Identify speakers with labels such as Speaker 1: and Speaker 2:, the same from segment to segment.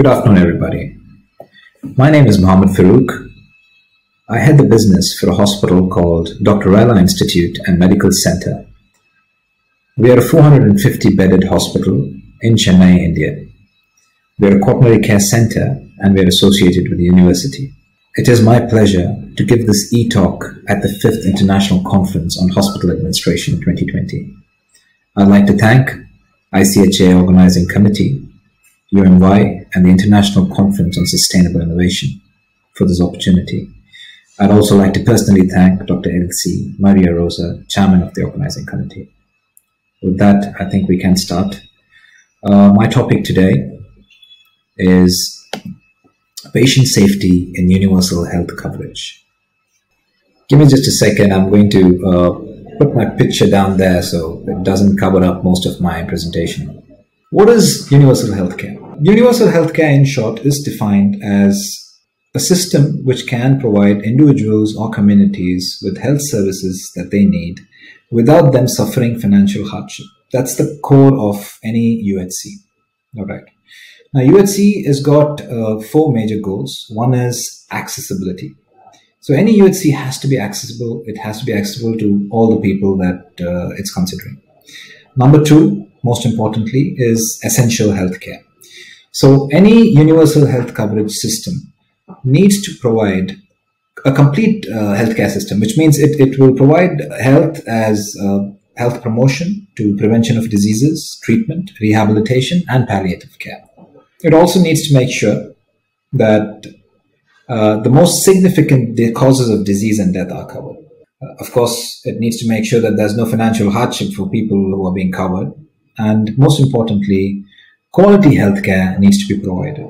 Speaker 1: Good afternoon, everybody. My name is Mohammed Farouk. I head the business for a hospital called Dr. Rela Institute and Medical Center. We are a 450 bedded hospital in Chennai, India. We are a quaternary care center and we are associated with the university. It is my pleasure to give this e-talk at the 5th International Conference on Hospital Administration 2020. I'd like to thank ICHA Organizing Committee, UMY, and the International Conference on Sustainable Innovation for this opportunity. I'd also like to personally thank Dr. Elsye Maria Rosa, Chairman of the Organizing Committee. With that, I think we can start. Uh, my topic today is patient safety in universal health coverage. Give me just a second. I'm going to uh, put my picture down there so it doesn't cover up most of my presentation. What is universal healthcare? Universal healthcare, in short, is defined as a system which can provide individuals or communities with health services that they need without them suffering financial hardship. That's the core of any UHC. All right. Now, UHC has got uh, four major goals. One is accessibility. So any UHC has to be accessible. It has to be accessible to all the people that uh, it's considering. Number two, most importantly, is essential healthcare. So any universal health coverage system needs to provide a complete uh, healthcare system, which means it, it will provide health as uh, health promotion to prevention of diseases, treatment, rehabilitation, and palliative care. It also needs to make sure that uh, the most significant causes of disease and death are covered. Uh, of course, it needs to make sure that there's no financial hardship for people who are being covered. And most importantly, quality healthcare needs to be provided.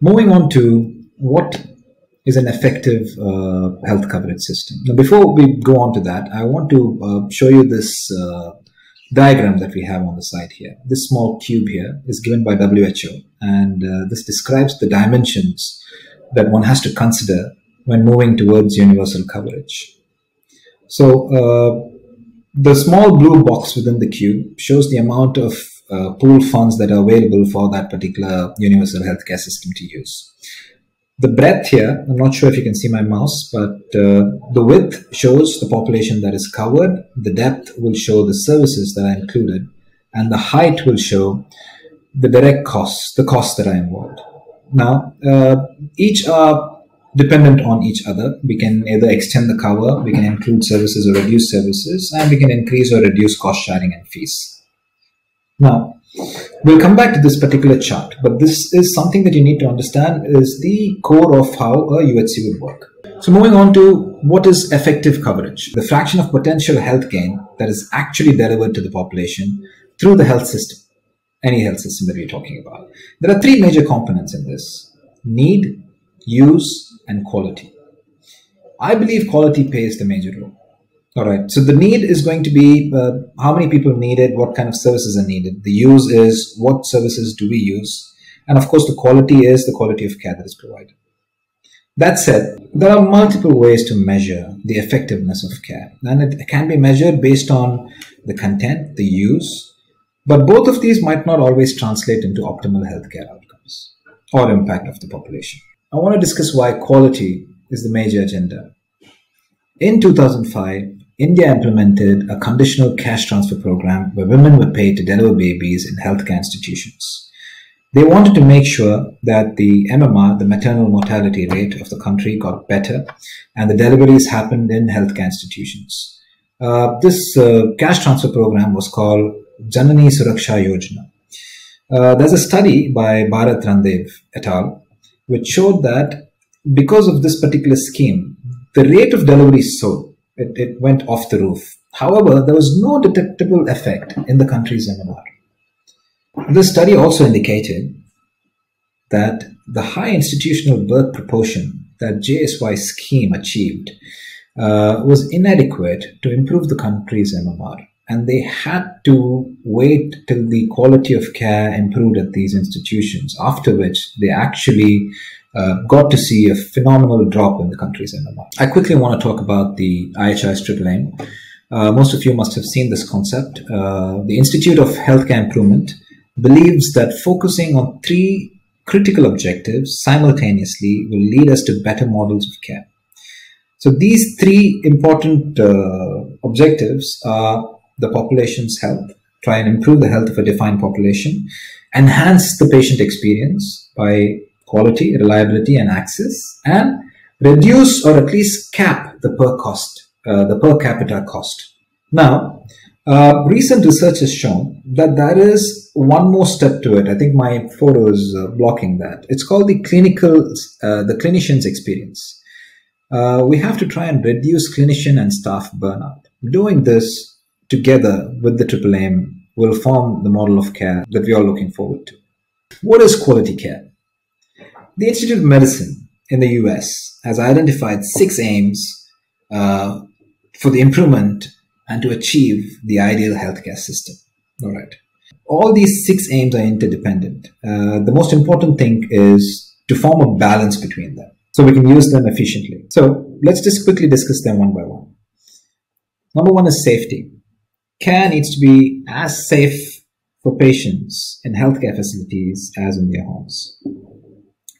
Speaker 1: Moving on to what is an effective uh, health coverage system. Now, before we go on to that, I want to uh, show you this uh, diagram that we have on the side here. This small cube here is given by WHO, and uh, this describes the dimensions that one has to consider when moving towards universal coverage. So uh, the small blue box within the cube shows the amount of uh, pool funds that are available for that particular universal healthcare system to use. The breadth here, I'm not sure if you can see my mouse, but uh, the width shows the population that is covered. The depth will show the services that are included. And the height will show the direct costs, the costs that are involved. Now, uh, each are dependent on each other. We can either extend the cover, we can include services or reduce services, and we can increase or reduce cost sharing and fees. Now, We'll come back to this particular chart, but this is something that you need to understand is the core of how a UHC would work. So moving on to what is effective coverage, the fraction of potential health gain that is actually delivered to the population through the health system, any health system that we're talking about. There are three major components in this, need, use, and quality. I believe quality plays the major role. All right. So the need is going to be uh, how many people need it, what kind of services are needed. The use is what services do we use, and of course the quality is the quality of care that is provided. That said, there are multiple ways to measure the effectiveness of care, and it can be measured based on the content, the use, but both of these might not always translate into optimal healthcare outcomes or impact of the population. I want to discuss why quality is the major agenda. In 2005, India implemented a conditional cash transfer program where women were paid to deliver babies in healthcare institutions. They wanted to make sure that the MMR, the maternal mortality rate of the country, got better and the deliveries happened in healthcare institutions. Uh, this uh, cash transfer program was called Janani Suraksha Yojana. Uh, there's a study by Bharat Randive et al., which showed that because of this particular scheme, the rate of delivery soared it, it went off the roof. However, there was no detectable effect in the country's MMR. This study also indicated that the high institutional birth proportion that JSY scheme achieved uh, was inadequate to improve the country's MMR. And they had to wait till the quality of care improved at these institutions, after which they actually uh, got to see a phenomenal drop in the country's MMR. I quickly want to talk about the IHI's triple aim. Uh, most of you must have seen this concept. Uh, the Institute of Healthcare Improvement believes that focusing on three critical objectives simultaneously will lead us to better models of care. So these three important uh, objectives are the population's health, try and improve the health of a defined population, enhance the patient experience by quality, reliability, and access, and reduce or at least cap the per cost, uh, the per capita cost. Now, uh, recent research has shown that there is one more step to it. I think my photo is uh, blocking that. It's called the clinical, uh, the clinician's experience. Uh, we have to try and reduce clinician and staff burnout. Doing this together with the Triple Aim will form the model of care that we are looking forward to. What is quality care? The Institute of Medicine in the US has identified six aims uh, for the improvement and to achieve the ideal healthcare system. All right. All these six aims are interdependent. Uh, the most important thing is to form a balance between them so we can use them efficiently. So let's just quickly discuss them one by one. Number one is safety. Care needs to be as safe for patients in healthcare facilities as in their homes.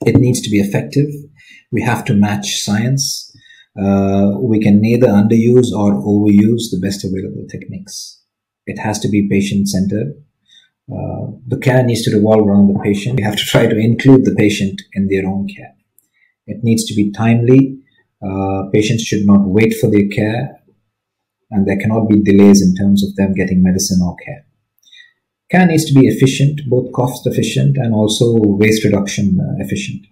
Speaker 1: It needs to be effective. We have to match science uh, we can neither underuse or overuse the best available techniques. It has to be patient centered. Uh, the care needs to revolve around the patient. We have to try to include the patient in their own care. It needs to be timely. Uh, patients should not wait for their care, and there cannot be delays in terms of them getting medicine or care. Care needs to be efficient, both cost efficient and also waste reduction uh, efficient.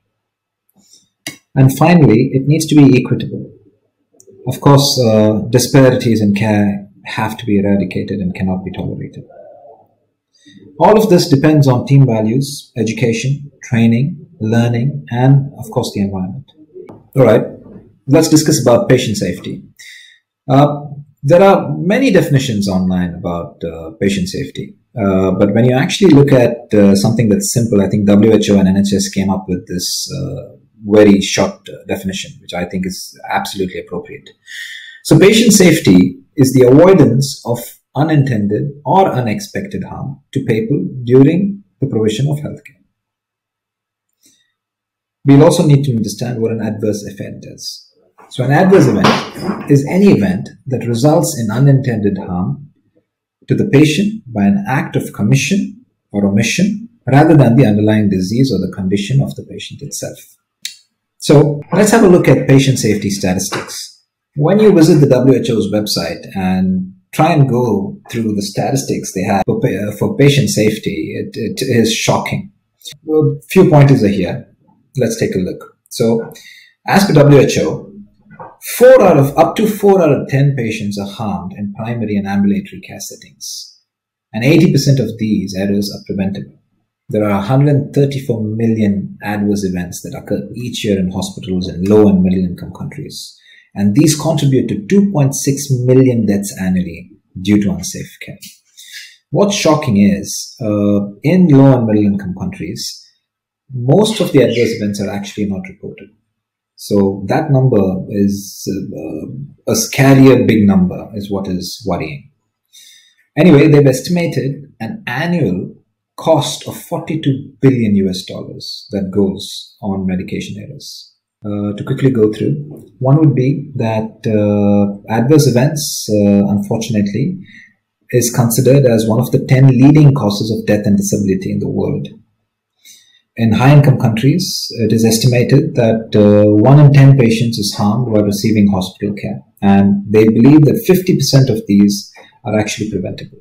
Speaker 1: And finally, it needs to be equitable. Of course, uh, disparities in care have to be eradicated and cannot be tolerated. All of this depends on team values, education, training, learning, and of course the environment. All right, let's discuss about patient safety. Uh, there are many definitions online about uh, patient safety. Uh, but when you actually look at uh, something that's simple, I think WHO and NHS came up with this uh, very short uh, definition, which I think is absolutely appropriate. So, patient safety is the avoidance of unintended or unexpected harm to people during the provision of healthcare. We'll also need to understand what an adverse event is. So, an adverse event is any event that results in unintended harm to the patient by an act of commission or omission rather than the underlying disease or the condition of the patient itself. So let's have a look at patient safety statistics. When you visit the WHO's website and try and go through the statistics they have for, for patient safety, it, it is shocking. A few pointers are here. Let's take a look. So, as per WHO, four out of up to four out of ten patients are harmed in primary and ambulatory care settings, and 80% of these errors are preventable. There are 134 million adverse events that occur each year in hospitals in low and middle income countries. And these contribute to 2.6 million deaths annually due to unsafe care. What's shocking is, uh, in low and middle income countries, most of the adverse events are actually not reported. So that number is uh, a scarier big number is what is worrying. Anyway, they've estimated an annual cost of 42 billion US dollars that goes on medication errors. Uh, to quickly go through, one would be that uh, adverse events, uh, unfortunately, is considered as one of the 10 leading causes of death and disability in the world. In high income countries, it is estimated that uh, 1 in 10 patients is harmed while receiving hospital care, and they believe that 50% of these are actually preventable.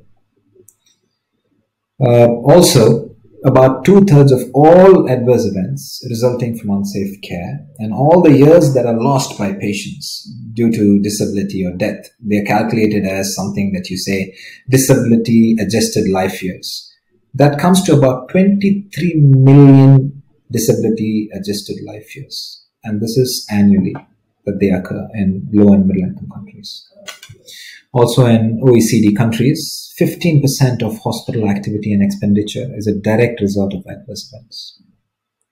Speaker 1: Uh, also, about two thirds of all adverse events resulting from unsafe care and all the years that are lost by patients due to disability or death, they are calculated as something that you say disability adjusted life years. That comes to about 23 million disability adjusted life years. And this is annually that they occur in low and middle income countries. Also in OECD countries, 15% of hospital activity and expenditure is a direct result of adverse events.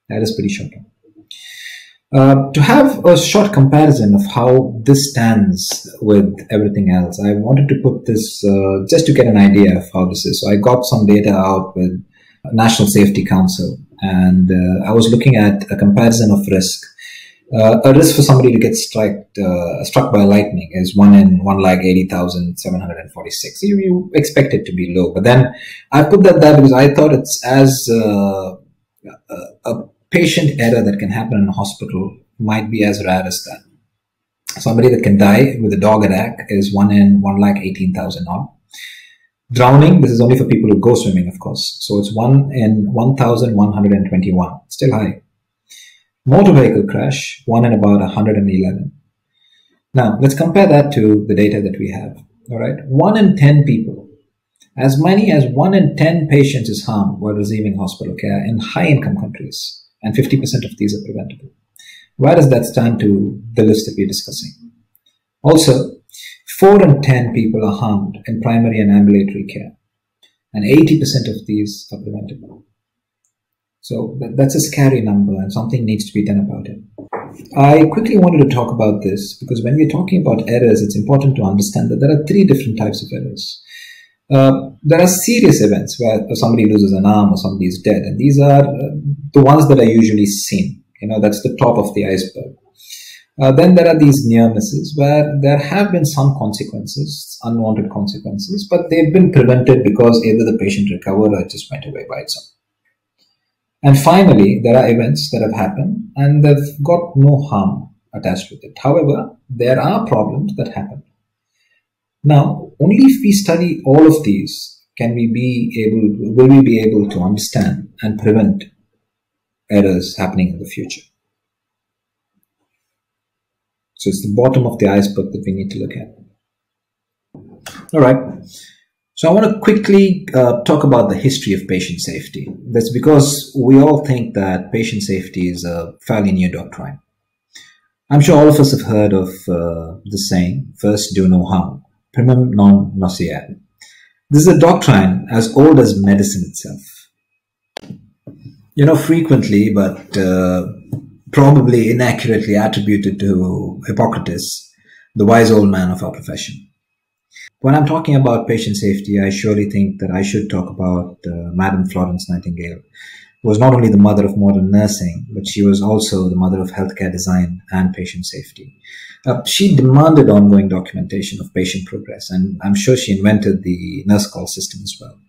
Speaker 1: That is pretty shocking. Uh, to have a short comparison of how this stands with everything else, I wanted to put this uh, just to get an idea of how this is. So I got some data out with National Safety Council, and uh, I was looking at a comparison of risk. Uh, a risk for somebody to get struck uh, struck by lightning is one in one lakh eighty thousand seven hundred and forty six. You, you expect it to be low, but then I put that there because I thought it's as a patient error that can happen in a hospital might be as rare as that. Somebody that can die with a dog attack is one in one lakh eighteen thousand odd. Drowning, this is only for people who go swimming, of course. So it's one in 1,121, still high. Motor vehicle crash, one in about 111. Now, let's compare that to the data that we have. All right. One in 10 people, as many as one in 10 patients is harmed while receiving hospital care in high income countries, and 50% of these are preventable. Where does that stand to the list that we're discussing? Also, 4 in 10 people are harmed in primary and ambulatory care, and 80% of these are preventable. So that's a scary number, and something needs to be done about it. I quickly wanted to talk about this because when we're talking about errors, it's important to understand that there are three different types of errors. Uh, there are serious events where somebody loses an arm or somebody is dead, and these are uh, the ones that are usually seen. You know, that's the top of the iceberg. Uh, then there are these near misses where there have been some consequences, unwanted consequences, but they've been prevented because either the patient recovered or it just went away by itself. And finally, there are events that have happened and they've got no harm attached with it. However, there are problems that happen. Now, only if we study all of these can we be able, will we be able to understand and prevent errors happening in the future. So it's the bottom of the iceberg that we need to look at. All right. So I want to quickly uh, talk about the history of patient safety. That's because we all think that patient safety is a fairly new doctrine. I'm sure all of us have heard of uh, the saying, first do no harm, primum non nocere. This is a doctrine as old as medicine itself. You know, frequently, but uh, probably inaccurately attributed to Hippocrates, the wise old man of our profession. When I'm talking about patient safety, I surely think that I should talk about uh, Madame Florence Nightingale, was not only the mother of modern nursing, but she was also the mother of healthcare design and patient safety. Uh, she demanded ongoing documentation of patient progress, and I'm sure she invented the nurse call system as well.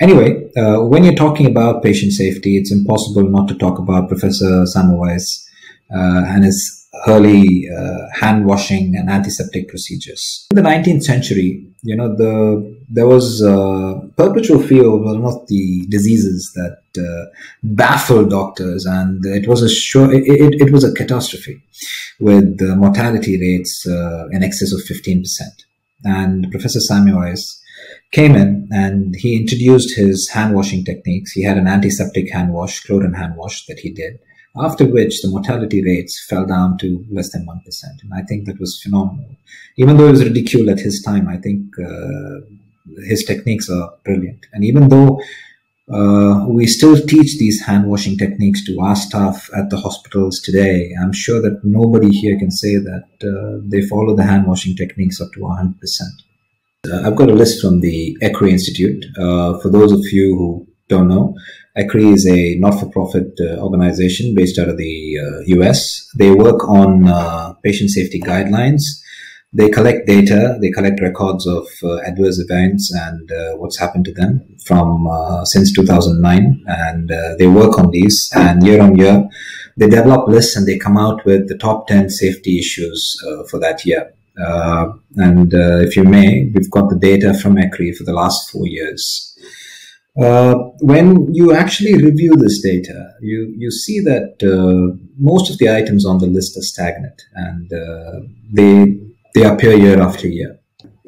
Speaker 1: Anyway, uh, when you're talking about patient safety, it's impossible not to talk about Professor Semmelweis uh, and his early uh, hand washing and antiseptic procedures. In the 19th century, you know, the there was uh, puerperal fever was one of the diseases that uh, baffled doctors, and it was a sure it, it, it was a catastrophe with mortality rates uh, in excess of 15%. And Professor Semmelweis came in and he introduced his hand washing techniques. He had an antiseptic hand wash, chlorine hand wash that he did, after which the mortality rates fell down to less than 1%. And I think that was phenomenal. Even though it was ridiculed at his time, I think uh, his techniques are brilliant. And even though uh, we still teach these hand washing techniques to our staff at the hospitals today. I'm sure that nobody here can say that uh, they follow the hand washing techniques up to 100%. Uh, I've got a list from the ECRI Institute. Uh, for those of you who don't know, ECRI is a not-for-profit uh, organization based out of the US. Uh, they work on uh, patient safety guidelines. They collect data, they collect records of uh, adverse events and what's happened to them from since 2009, and they work on these. And year on year, they develop lists and they come out with the top 10 safety issues for that year. Uh, and uh, if you may, we've got the data from ECRI for the last four years. Uh, when you actually review this data, you, you see that uh, most of the items on the list are stagnant and uh, they, they appear year after year.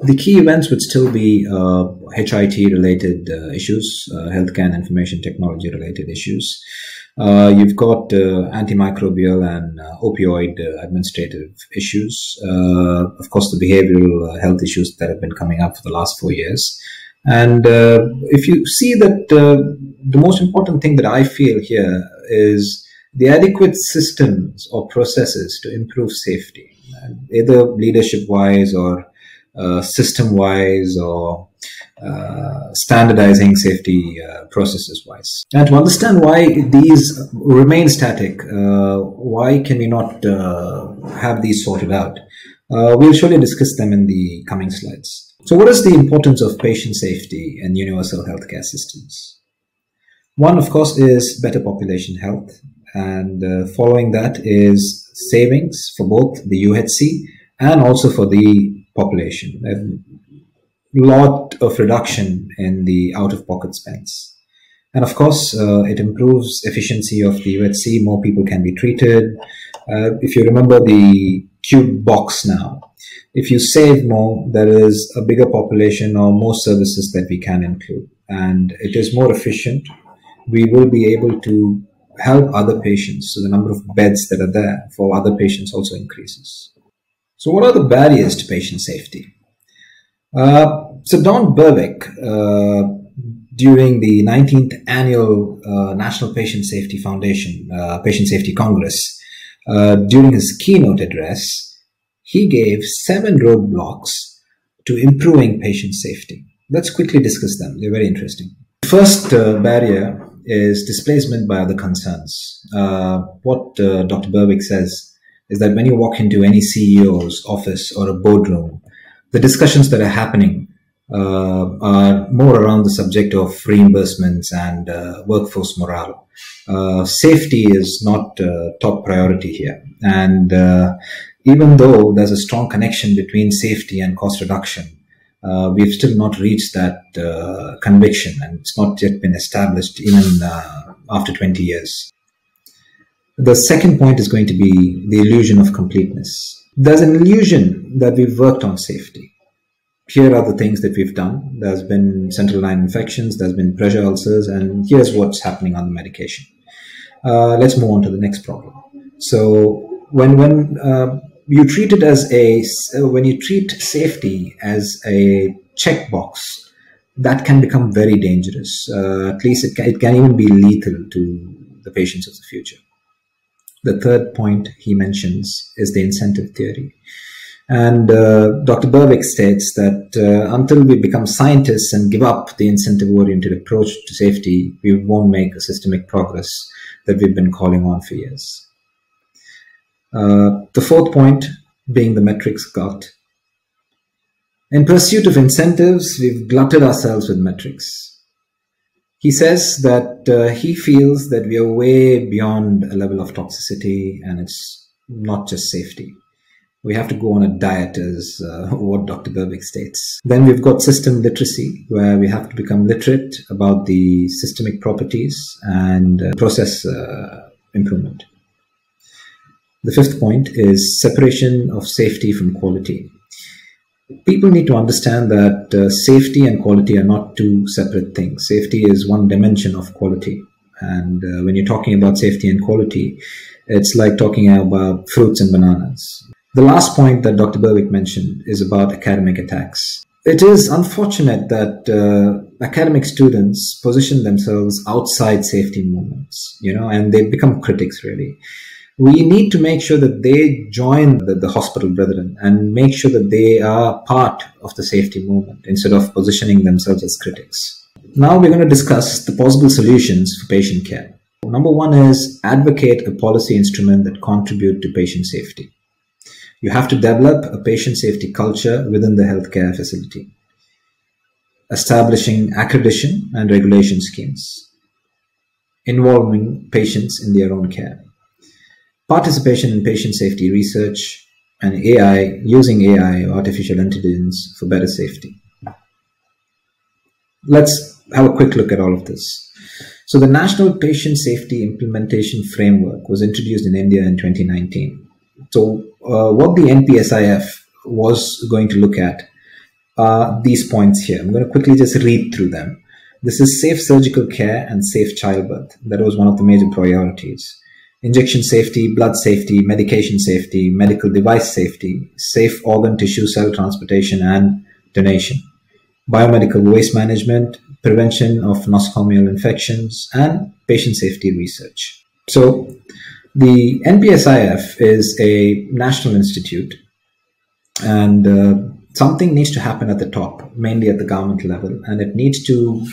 Speaker 1: The key events would still be HIT related issues, healthcare and information technology related issues. Uh, you've got uh, antimicrobial and uh, opioid uh, administrative issues. Uh, of course, the behavioral uh, health issues that have been coming up for the last four years. And if you see that the most important thing that I feel here is the adequate systems or processes to improve safety, either leadership wise or system wise or uh, standardizing safety uh, processes wise. And to understand why these remain static, uh, why can we not uh, have these sorted out? Uh, we'll surely discuss them in the coming slides. So, what is the importance of patient safety in universal healthcare systems? One, of course, is better population health, and uh, following that is savings for both the UHC and also for the population. A lot of reduction in the out-of-pocket spends. And of course, uh, it improves efficiency of the UHC. More people can be treated. Uh, if you remember the cube box now, if you save more, there is a bigger population or more services that we can include. And it is more efficient. We will be able to help other patients. So the number of beds that are there for other patients also increases. So what are the barriers to patient safety? Uh, so Don Berwick, uh, during the 19th annual uh, National Patient Safety Foundation, uh, Patient Safety Congress, uh, during his keynote address, he gave seven roadblocks to improving patient safety. Let's quickly discuss them. They're very interesting. First uh, barrier is displacement by other concerns. Uh, what uh, Dr. Berwick says is that when you walk into any CEO's office or a boardroom, the discussions that are happening uh, are more around the subject of reimbursements and uh, workforce morale. Uh, safety is not top priority here. And even though there's a strong connection between safety and cost reduction, uh, we've still not reached that uh, conviction and it's not yet been established even uh, after 20 years. The second point is going to be the illusion of completeness. There's an illusion that we've worked on safety. Here are the things that we've done. There's been central line infections, there's been pressure ulcers, and here's what's happening on the medication. Uh, let's move on to the next problem. So when when uh, you treat it as a when you treat safety as a checkbox that can become very dangerous uh, at least it can, it can even be lethal to the patients of the future the third point he mentions is the incentive theory and uh, Dr. Berwick states that uh, until we become scientists and give up the incentive oriented approach to safety, we won't make a systemic progress that we've been calling on for years. Uh, the fourth point being the metrics glut. In pursuit of incentives, we've glutted ourselves with metrics. He says that uh, he feels that we are way beyond a level of toxicity and it's not just safety. We have to go on a diet, as uh, what Dr. Berwick states. Then we've got system literacy, where we have to become literate about the systemic properties and uh, process uh, improvement. The fifth point is separation of safety from quality. People need to understand that uh, safety and quality are not two separate things. Safety is one dimension of quality. And uh, when you're talking about safety and quality, it's like talking about fruits and bananas. The last point that Dr. Berwick mentioned is about academic attacks. It is unfortunate that uh, academic students position themselves outside safety movements, you know, and they become critics really we need to make sure that they join the, the, hospital brethren and make sure that they are part of the safety movement instead of positioning themselves as critics. Now we're going to discuss the possible solutions for patient care. Number one is advocate a policy instrument that contribute to patient safety. You have to develop a patient safety culture within the healthcare facility, establishing accreditation and regulation schemes, involving patients in their own care participation in patient safety research, and AI, using AI, or artificial intelligence, for better safety. Let's have a quick look at all of this. So the National Patient Safety Implementation Framework was introduced in India in 2019. So uh, what the NPSIF was going to look at are these points here. I'm going to quickly just read through them. This is safe surgical care and safe childbirth. That was one of the major priorities injection safety, blood safety, medication safety, medical device safety, safe organ tissue cell transportation and donation, biomedical waste management, prevention of nosocomial infections, and patient safety research. So, the NPSIF is a national institute, and uh, something needs to happen at the top, mainly at the government level, and it needs to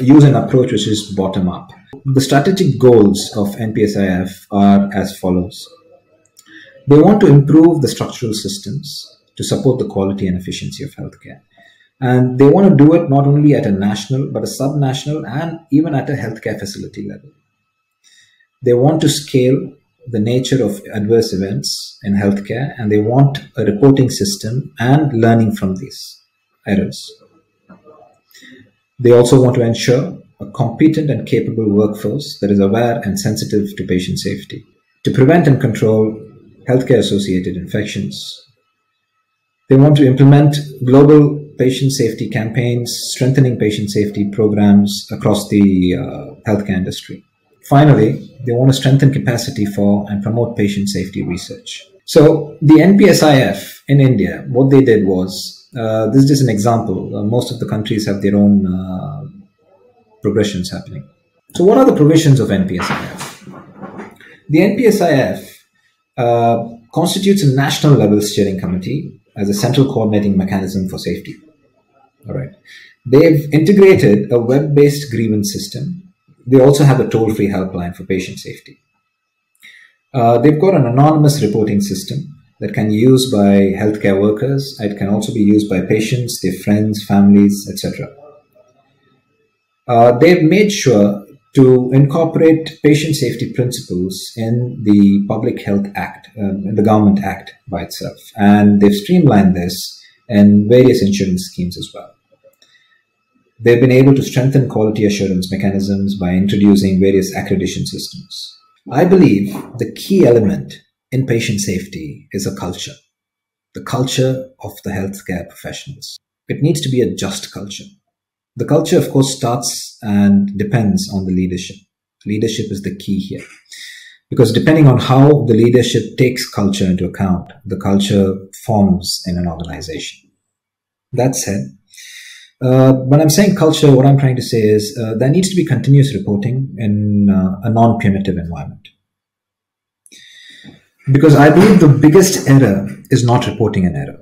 Speaker 1: use an approach which is bottom up. The strategic goals of NPSIF are as follows. They want to improve the structural systems to support the quality and efficiency of healthcare. And they want to do it not only at a national, but a subnational and even at a healthcare facility level. They want to scale the nature of adverse events in healthcare and they want a reporting system and learning from these errors. They also want to ensure a competent and capable workforce that is aware and sensitive to patient safety to prevent and control healthcare associated infections. They want to implement global patient safety campaigns, strengthening patient safety programs across the uh, healthcare industry. Finally, they want to strengthen capacity for and promote patient safety research. So the NPSIF in India, what they did was, uh, this is just an example. Uh, most of the countries have their own uh, progressions happening. So what are the provisions of NPSIF? The NPSIF uh, constitutes a national level steering committee as a central coordinating mechanism for safety. All right. They've integrated a web-based grievance system they also have a toll free helpline for patient safety. Uh, they've got an anonymous reporting system that can be used by healthcare workers. It can also be used by patients, their friends, families, etc. Uh, they've made sure to incorporate patient safety principles in the Public Health Act, um, in the Government Act by itself. And they've streamlined this in various insurance schemes as well. They've been able to strengthen quality assurance mechanisms by introducing various accreditation systems. I believe the key element in patient safety is a culture, the culture of the healthcare professionals. It needs to be a just culture. The culture, of course, starts and depends on the leadership. Leadership is the key here. Because depending on how the leadership takes culture into account, the culture forms in an organization. That said, uh, when I'm saying culture, what I'm trying to say is uh, there needs to be continuous reporting in uh, a non punitive environment. Because I believe the biggest error is not reporting an error.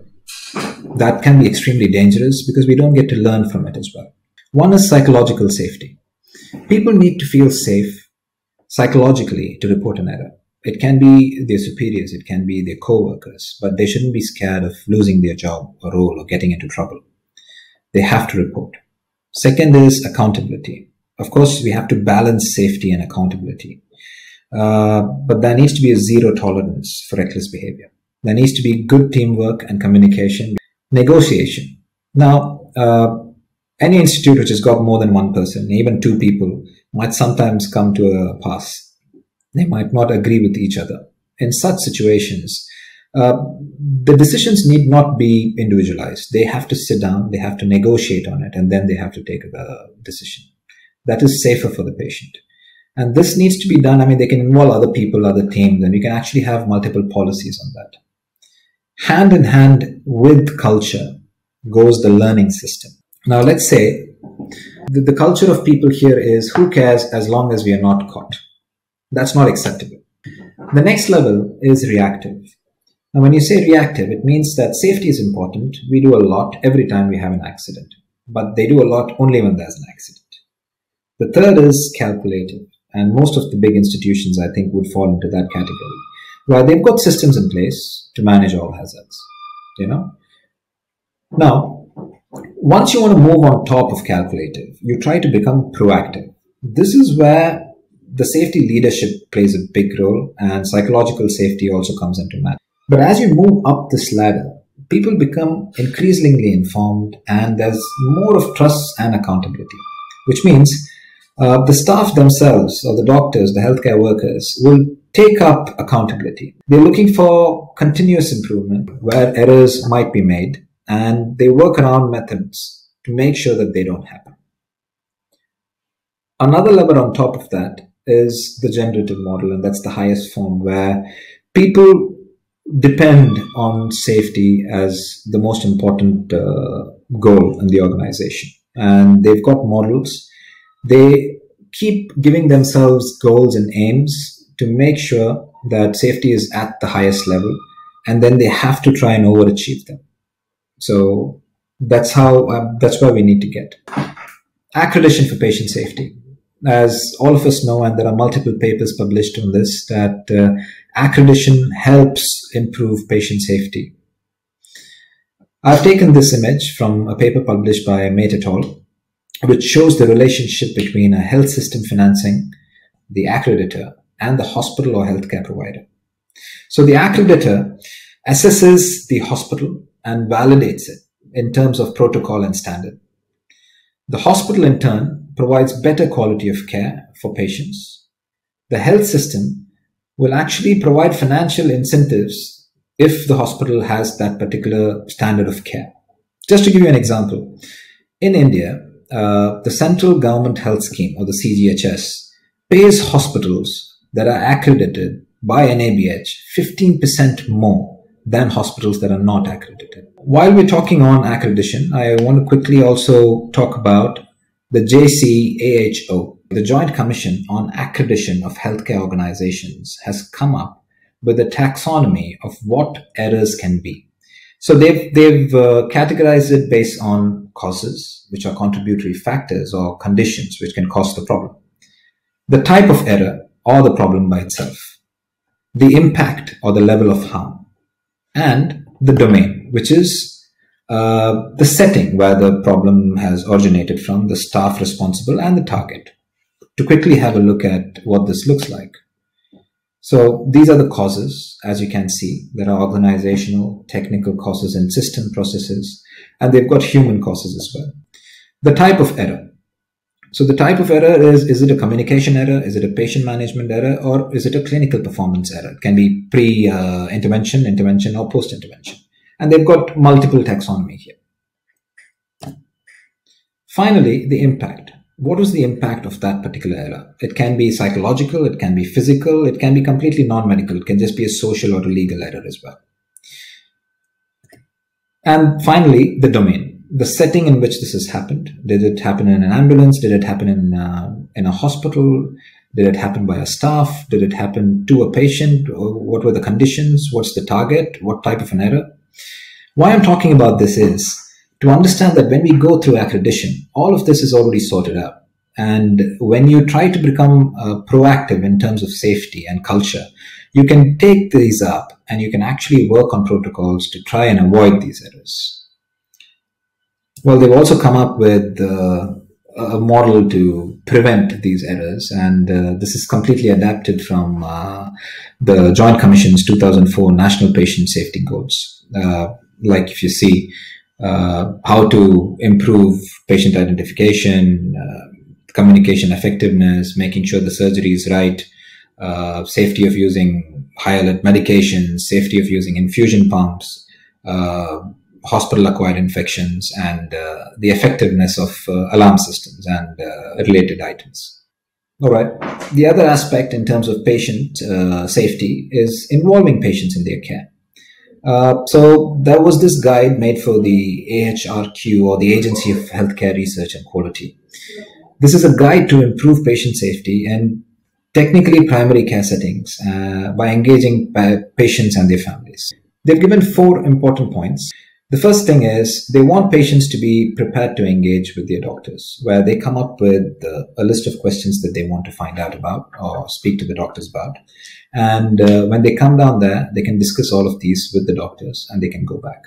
Speaker 1: That can be extremely dangerous because we don't get to learn from it as well. One is psychological safety. People need to feel safe psychologically to report an error. It can be their superiors, it can be their co workers, but they shouldn't be scared of losing their job or role or getting into trouble they have to report. Second is accountability. Of course, we have to balance safety and accountability. Uh, but there needs to be a zero tolerance for reckless behavior. There needs to be good teamwork and communication, negotiation. Now, uh, any institute which has got more than one person, even two people, might sometimes come to a pass. They might not agree with each other. In such situations, uh, the decisions need not be individualized. They have to sit down, they have to negotiate on it, and then they have to take a decision. That is safer for the patient. And this needs to be done. I mean, they can involve other people, other teams, and you can actually have multiple policies on that. Hand in hand with culture goes the learning system. Now, let's say the, the culture of people here is who cares as long as we are not caught. That's not acceptable. The next level is reactive. Now, when you say reactive, it means that safety is important. We do a lot every time we have an accident, but they do a lot only when there's an accident. The third is calculative, and most of the big institutions, I think, would fall into that category, where they've got systems in place to manage all hazards. You know. Now, once you want to move on top of calculative, you try to become proactive. This is where the safety leadership plays a big role, and psychological safety also comes into matter. But as you move up this ladder, people become increasingly informed and there's more of trust and accountability, which means uh, the staff themselves or the doctors, the healthcare workers will take up accountability. They're looking for continuous improvement where errors might be made and they work around methods to make sure that they don't happen. Another level on top of that is the generative model, and that's the highest form where people depend on safety as the most important uh, goal in the organization. And they've got models. They keep giving themselves goals and aims to make sure that safety is at the highest level. And then they have to try and overachieve them. So that's how uh, that's where we need to get accreditation for patient safety. As all of us know, and there are multiple papers published on this, that uh, accreditation helps improve patient safety. I've taken this image from a paper published by Mate et al., which shows the relationship between a health system financing, the accreditor, and the hospital or healthcare provider. So the accreditor assesses the hospital and validates it in terms of protocol and standard. The hospital, in turn, provides better quality of care for patients. The health system will actually provide financial incentives if the hospital has that particular standard of care. Just to give you an example, in India, uh, the central government health scheme or the CGHS pays hospitals that are accredited by NABH 15% more than hospitals that are not accredited. While we're talking on accreditation, I want to quickly also talk about the JCAHO. The Joint Commission on Accreditation of Healthcare Organizations has come up with a taxonomy of what errors can be. So they've, they've uh, categorized it based on causes, which are contributory factors or conditions which can cause the problem, the type of error or the problem by itself, the impact or the level of harm, and the domain, which is uh, the setting where the problem has originated from, the staff responsible, and the target. To quickly have a look at what this looks like. So these are the causes, as you can see. There are organizational, technical causes and system processes, and they've got human causes as well. The type of error. So the type of error is, is it a communication error? Is it a patient management error? Or is it a clinical performance error? It can be pre-intervention, uh, intervention, or post-intervention. And they've got multiple taxonomy here. Finally, the impact. What was the impact of that particular error? It can be psychological, it can be physical, it can be completely non-medical, it can just be a social or a legal error as well. And finally, the domain the setting in which this has happened. Did it happen in an ambulance? Did it happen in uh, in a hospital? Did it happen by a staff? Did it happen to a patient? What were the conditions? What's the target? What type of an error? Why I'm talking about this is to understand that when we go through accreditation, all of this is already sorted out. And when you try to become uh, proactive in terms of safety and culture, you can take these up and you can actually work on protocols to try and avoid these errors. Well, they've also come up with uh, a model to prevent these errors, and uh, this is completely adapted from uh, the Joint Commission's 2004 National Patient Safety Goals. Uh, like if you see uh, how to improve patient identification, uh, communication effectiveness, making sure the surgery is right, safety of using high alert medications, safety of using infusion pumps, hospital acquired infections and uh, the effectiveness of uh, alarm systems and uh, related items. All right. The other aspect in terms of patient uh, safety is involving patients in their care. Uh, so there was this guide made for the AHRQ or the Agency of Healthcare Research and Quality. This is a guide to improve patient safety and technically primary care settings uh, by engaging patients and their families. They've given four important points. The first thing is they want patients to be prepared to engage with their doctors, where they come up with a list of questions that they want to find out about or speak to the doctors about. And uh, when they come down there, they can discuss all of these with the doctors and they can go back.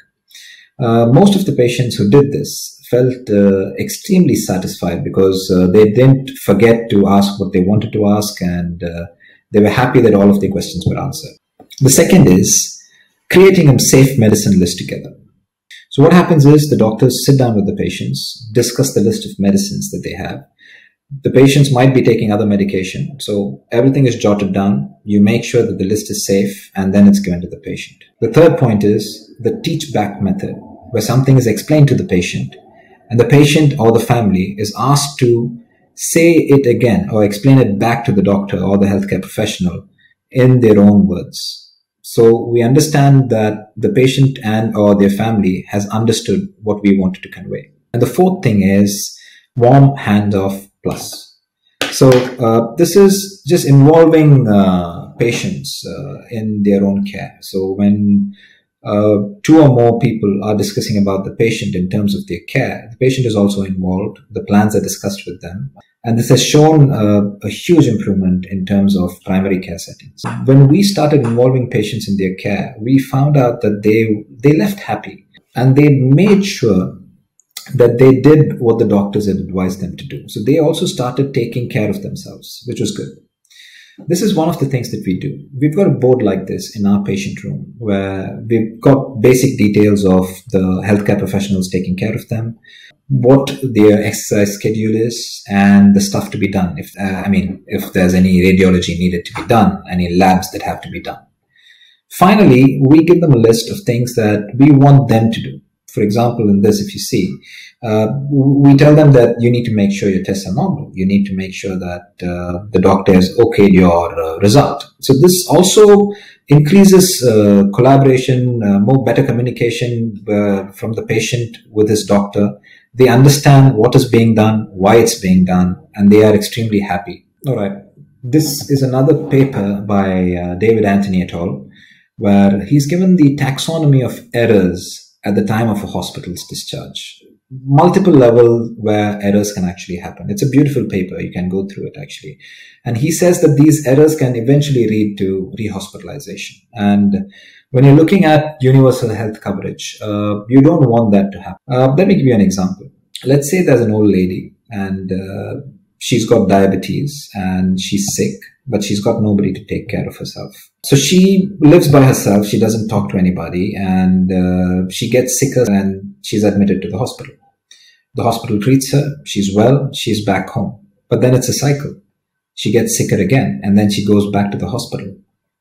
Speaker 1: Uh, most of the patients who did this felt uh, extremely satisfied because uh, they didn't forget to ask what they wanted to ask and uh, they were happy that all of their questions were answered. The second is creating a safe medicine list together. So what happens is the doctors sit down with the patients, discuss the list of medicines that they have. The patients might be taking other medication. So everything is jotted down. You make sure that the list is safe and then it's given to the patient. The third point is the teach back method where something is explained to the patient and the patient or the family is asked to say it again or explain it back to the doctor or the healthcare professional in their own words. So we understand that the patient and or their family has understood what we wanted to convey. And the fourth thing is warm handoff plus. So uh, this is just involving uh, patients uh, in their own care. So when uh, two or more people are discussing about the patient in terms of their care, the patient is also involved. The plans are discussed with them. And this has shown uh, a huge improvement in terms of primary care settings. When we started involving patients in their care, we found out that they, they left happy and they made sure that they did what the doctors had advised them to do. So they also started taking care of themselves, which was good. This is one of the things that we do. We've got a board like this in our patient room where we've got basic details of the healthcare professionals taking care of them, what their exercise schedule is, and the stuff to be done. If uh, I mean, if there's any radiology needed to be done, any labs that have to be done. Finally, we give them a list of things that we want them to do. For example, in this, if you see, uh, we tell them that you need to make sure your tests are normal. You need to make sure that uh, the doctor has okayed your uh, result. So this also increases uh, collaboration, uh, more better communication from the patient with his doctor. They understand what is being done, why it's being done, and they are extremely happy. All right. This is another paper by David Anthony et al., where he's given the taxonomy of errors at the time of a hospital's discharge multiple level where errors can actually happen. It's a beautiful paper. You can go through it actually. And he says that these errors can eventually lead to rehospitalization. And when you're looking at universal health coverage, uh, you don't want that to happen. Uh, let me give you an example. Let's say there's an old lady and uh, she's got diabetes and she's sick, but she's got nobody to take care of herself. So she lives by herself. She doesn't talk to anybody and uh, she gets sicker and she's admitted to the hospital. The hospital treats her. She's well. She's back home. But then it's a cycle. She gets sicker again and then she goes back to the hospital.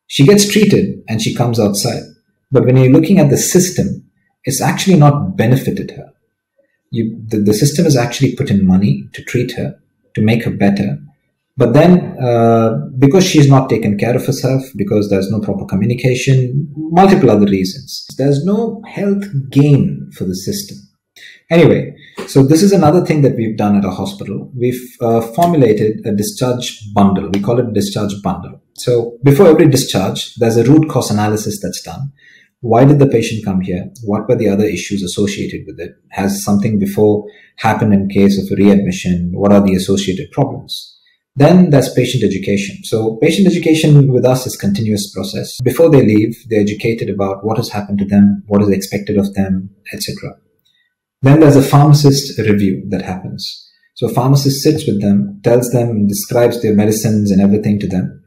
Speaker 1: She gets treated and she comes outside. But when you're looking at the system, it's actually not benefited her. You, the, the system has actually put in money to treat her, to make her better. But then, uh, because she's not taken care of herself, because there's no proper communication, multiple other reasons, there's no health gain for the system. Anyway, so this is another thing that we've done at a hospital. We've uh, formulated a discharge bundle. We call it discharge bundle. So before every discharge, there's a root cause analysis that's done. Why did the patient come here? What were the other issues associated with it? Has something before happened in case of readmission? What are the associated problems? Then there's patient education. So patient education with us is continuous process. Before they leave, they're educated about what has happened to them, what is expected of them, etc. Then there's a pharmacist review that happens. So a pharmacist sits with them, tells them, describes their medicines and everything to them.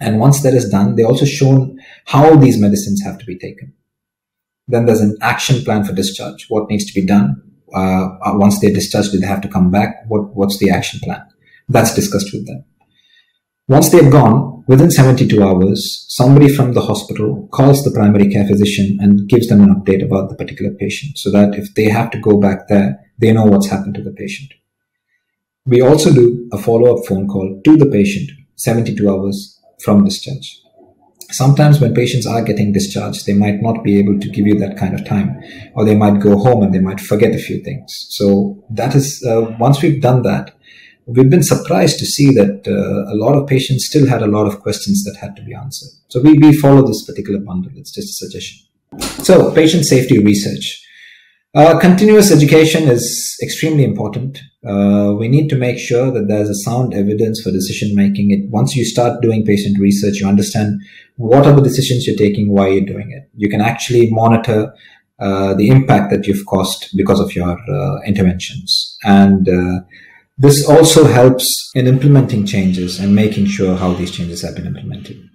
Speaker 1: And once that is done, they also shown how these medicines have to be taken. Then there's an action plan for discharge. What needs to be done? Uh, uh once they're discharged, do they have to come back? What, what's the action plan? That's discussed with them. Once they've gone, within 72 hours, somebody from the hospital calls the primary care physician and gives them an update about the particular patient so that if they have to go back there, they know what's happened to the patient. We also do a follow-up phone call to the patient 72 hours from discharge. Sometimes when patients are getting discharged, they might not be able to give you that kind of time, or they might go home and they might forget a few things. So that is, uh, once we've done that, we've been surprised to see that uh, a lot of patients still had a lot of questions that had to be answered. So we, we follow this particular bundle. It's just a suggestion. So patient safety research. Uh, continuous education is extremely important. Uh, we need to make sure that there's a sound evidence for decision making. It once you start doing patient research, you understand what are the decisions you're taking, why you're doing it. You can actually monitor uh, the impact that you've caused because of your uh, interventions, and uh, this also helps in implementing changes and making sure how these changes have been implemented.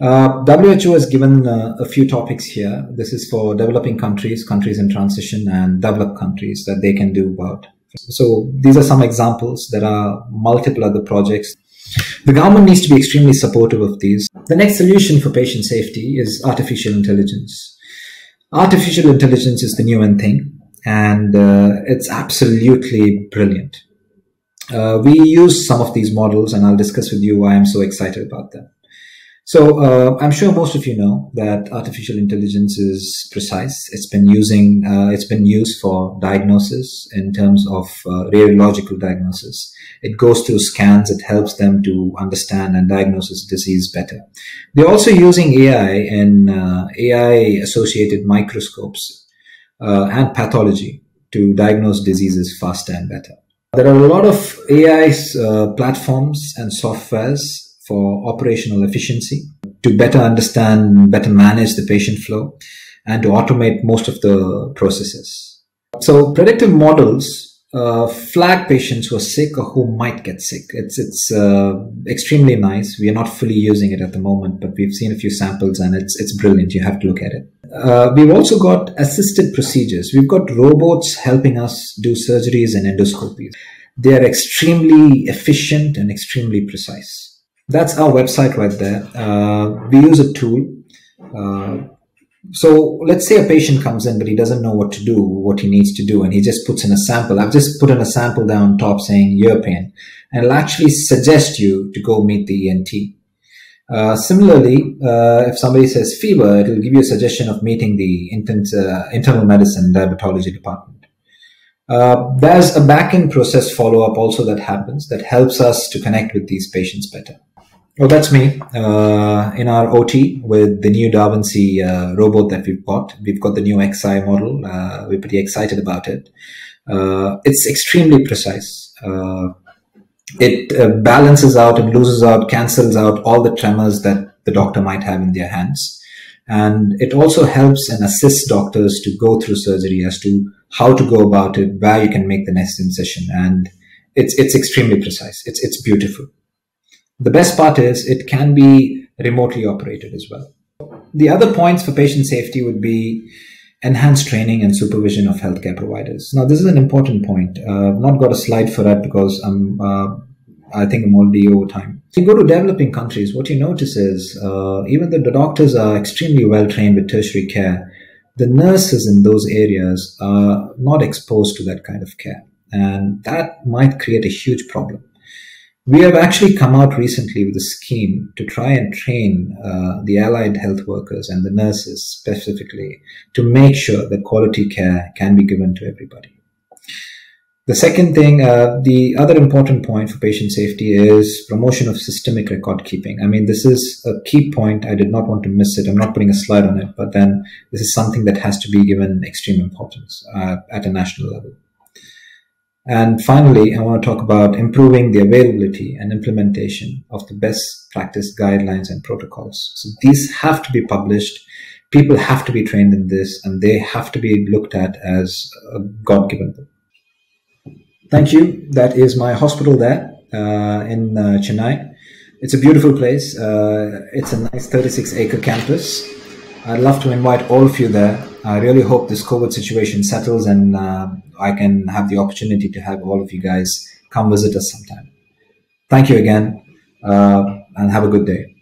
Speaker 1: Uh, WHO has given uh, a few topics here. This is for developing countries, countries in transition, and developed countries that they can do about. So these are some examples. There are multiple other projects. The government needs to be extremely supportive of these. The next solution for patient safety is artificial intelligence. Artificial intelligence is the new and thing, and uh, it's absolutely brilliant. Uh, we use some of these models and I'll discuss with you why I'm so excited about them. So uh, I'm sure most of you know that artificial intelligence is precise. It's been using uh, it's been used for diagnosis in terms of uh, radiological diagnosis. It goes through scans. It helps them to understand and diagnose disease better. They're also using AI and uh, AI associated microscopes uh, and pathology to diagnose diseases faster and better. There are a lot of AI uh, platforms and softwares for operational efficiency to better understand, better manage the patient flow, and to automate most of the processes. So predictive models uh, flag patients who are sick or who might get sick. It's it's uh, extremely nice. We are not fully using it at the moment, but we've seen a few samples and it's it's brilliant. You have to look at it. Uh, we've also got assisted procedures. We've got robots helping us do surgeries and endoscopies. They are extremely efficient and extremely precise. That's our website right there. Uh, we use a tool. Uh, so let's say a patient comes in, but he doesn't know what to do, what he needs to do, and he just puts in a sample. I've just put in a sample down top saying ear pain, and it'll actually suggest you to go meet the ENT. Uh, similarly, uh, if somebody says fever, it'll give you a suggestion of meeting the uh, internal medicine diabetology department. Uh, there's a back-end process follow-up also that happens that helps us to connect with these patients better. Well, that's me uh, in our OT with the new Da robot that we've got. We've got the new XI model. We're pretty excited about it. It's extremely precise. It uh, balances out and loses out, cancels out all the tremors that the doctor might have in their hands. And it also helps and assists doctors to go through surgery as to how to go about it, where you can make the next incision. And it's, it's extremely precise. It's, it's beautiful. The best part is it can be remotely operated as well. The other points for patient safety would be enhanced training and supervision of healthcare providers. Now, this is an important point. Uh, I've not got a slide for that because I'm, uh, I think I'm already over time. If you go to developing countries, what you notice is uh, even though the doctors are extremely well trained with tertiary care, the nurses in those areas are not exposed to that kind of care. And that might create a huge problem. We have actually come out recently with a scheme to try and train uh, the allied health workers and the nurses specifically to make sure that quality care can be given to everybody. The second thing, uh, the other important point for patient safety is promotion of systemic record keeping. I mean, this is a key point. I did not want to miss it. I'm not putting a slide on it, but then this is something that has to be given extreme importance uh, at a national level. And finally, I want to talk about improving the availability and implementation of the best practice guidelines and protocols. So these have to be published. People have to be trained in this and they have to be looked at as a God given book. Thank you. That is my hospital there uh, in uh, Chennai. It's a beautiful place. Uh, it's a nice 36 acre campus. I'd love to invite all of you there. I really hope this COVID situation settles and uh, I can have the opportunity to have all of you guys come visit us sometime. Thank you again uh, and have a good day.